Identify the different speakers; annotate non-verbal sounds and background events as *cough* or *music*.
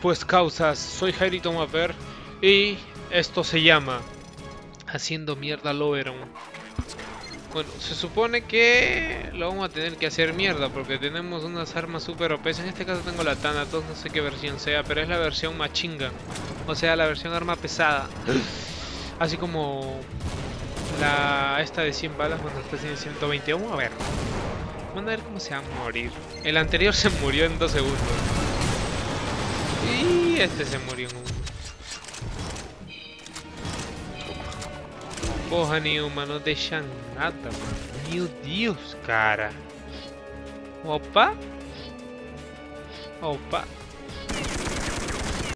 Speaker 1: pues causas? Soy Jairito Mapper y esto se llama Haciendo mierda Loveron. Bueno, se supone que lo vamos a tener que hacer mierda porque tenemos unas armas super OP. En este caso tengo la Thanatos, no sé qué versión sea, pero es la versión machinga. O sea, la versión arma pesada. *laughs* Así como la esta de 100 balas, cuando esta tiene 120. Vamos a ver. Vamos a ver cómo se va a morir. El anterior *laughs* se murió en 2 segundos. Murió en un Porra nenhuma, não deixa nada, mano. Meu Deus, cara. Opa. Opa.